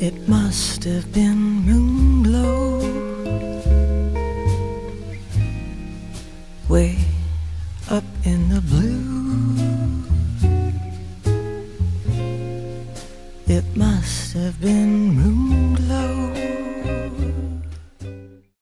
It must have been moon glow way up in the blue. It must have been moon